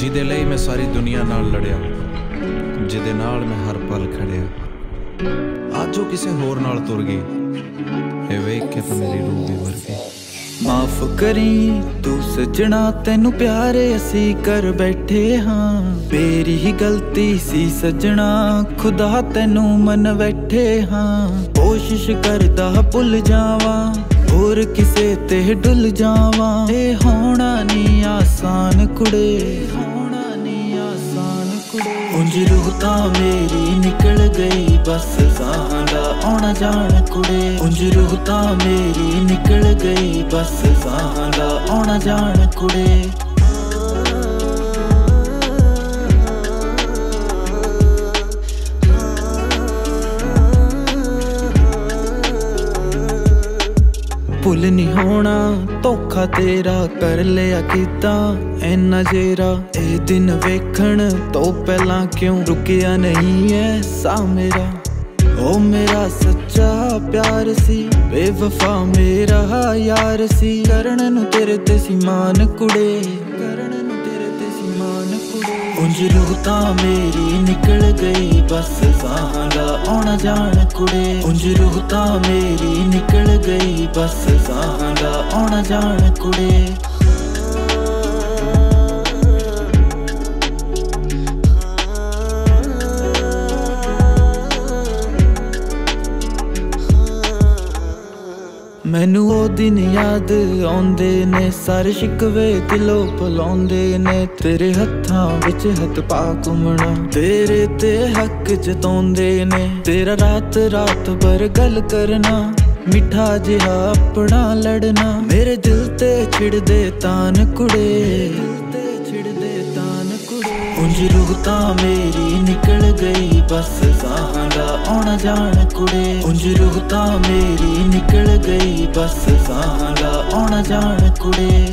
ਜਿਹਦੇ ਲਈ ਮੈਂ ਸਾਰੀ ਦੁਨੀਆ ਨਾਲ ਲੜਿਆ, ਜਿਹਦੇ ਨਾਲ ਮੈਂ ਹਰ ਪਲ ਖੜਿਆ। ਅੱਜ ਉਹ ਕਿਸੇ ਹੋਰ ਨਾਲ ਤੁਰ ਗਈ। ਇਹ ਵੇਖ ਕੇ ਤਾਂ ਮੇਰੀ ਰੂਹ ਵੀ ਮਰ ਗਈ। ਮਾਫ ਕਰੀ, ਤੂੰ ਸਜਣਾ, ਤੈਨੂੰ ਪਿਆਰ ਅਸੀਂ ਕਰ ਬੈਠੇ ਹਾਂ। ਮੇਰੀ ਹੀ ਗਲਤੀ ਸੀ ਸਜਣਾ, ਖੁਦਾ ਤੈਨੂੰ ਮਨ ਬੈਠੇ ਹਾਂ। ਕੋਸ਼ਿਸ਼ ਕਰਦਾ ਭੁੱਲ ਜਾਵਾਂ, ਹੋਰ ਕਿਸੇ ਤੇ ਡੁੱਲ ਜਾਵਾਂ। ਇਹ ਹੋਣਾ ਨਹੀਂ ਆਸਾਨ ਕੁੜੇ। ਕੁੜੇ ਰੂਹ ਤਾਂ ਮੇਰੀ ਨਿਕਲ ਗਈ, ਬਸ ਸਾਹਾਂ ਦਾ ਆਉਣਾ ਜਾਣ ਕੁੜੇ। ਉਂਝ ਰੂਹ ਤਾਂ ਮੇਰੀ ਨਿਕਲ ਗਈ, ਬਸ ਸਾਹਾਂ ਦਾ ਆਉਣਾ ਜਾਣ ਕੁੜੇ। ਭੁੱਲ ਨਹੀਂ ਹੋਣਾ, ਧੋਖਾ ਤੇਰਾ ਕਰ ਲਿਆ ਕੀਤਾ ਐਨਾ ਜੇਰਾ ਇਹ ਦਿਨ ਵੇਖਣ ਤੋਂ ਪਹਿਲਾਂ ਕਿਉਂ ਰੁਕਿਆ ਨਹੀਂ ਐ ਸਾ ਮੇਰਾ? ਓ ਮੇਰਾ ਸੱਚਾ ਪਿਆਰ ਸੀ, ਬੇਵਫਾ ਮੇਰਾ ਯਾਰ ਸੀ। ਕਰਨ ਨੂੰ ਤੇਰੇ ਤੇ ਸੀ ਮਾਨ ਕੁੜੇ, ਕਰਨ ਨੂੰ ਤੇਰੇ ਤੇ ਸੀ ਮਾਨ ਕੁੜੇ। ਉਂਝ ਰੂਹ ਤਾਂ ਮੇਰੀ ਨਿਕਲ ਗਈ, ਬਸ ਸਾਹਾਂ ਦਾ ਆਉਣਾ ਜਾਣ ਕੁੜੇ। ਉਂਝ ਰੂਹ ਤਾਂ ਮੇਰੀ ਨਿਕਲ ਗਈ ਬਸ ਸਾਹਾਂ ਦਾ ਆਉਣਾ ਜਾਣ ਕੁੜੇ। ਮੈਨੂੰ ਉਹ ਦਿਨ ਯਾਦ ਆਉਂਦੇ ਨੇ, ਸਾਰੇ ਸ਼ਿਕਵੇ ਦਿਲੋਂ ਭੁਲਾਉਂਦੇ ਨੇ। ਤੇਰੇ ਹੱਥਾਂ ਵਿੱਚ ਹੱਥ ਪਾ ਘੁੰਮਣਾ, ਤੇਰੇ ਤੇ ਹੱਕ ਜਤਾਉਂਦੇ ਨੇ। ਤੇਰਾ ਰਾਤ ਰਾਤ ਭਰ ਗੱਲ ਕਰਨਾ ਮਿੱਠਾ ਜਿਹਾ ਆਪਣਾ ਲੜਨਾ। ਮੇਰੇ ਦਿਲ ਤੇ ਛਿੜਦੇ ਤਾਨ ਕੁੜੇ। ਤੇ ਛਿੜਦੇ ਤਾਨ ਕੁੜੇ ਉਂਝ ਰੂਹ ਤਾਂ ਮੇਰੀ ਨਿਕਲ ਗਈ, ਬਸ ਸਾਹਾਂ ਦਾ ਆਉਣਾ ਜਾਣ ਕੁੜੇ। ਉਂਝ ਰੂਹ ਤਾਂ ਮੇਰੀ ਨਿਕਲ ਗਈ, ਬਸ ਸਾਹਾਂ ਦਾ ਆਉਣਾ ਜਾਣ ਕੁੜੇ।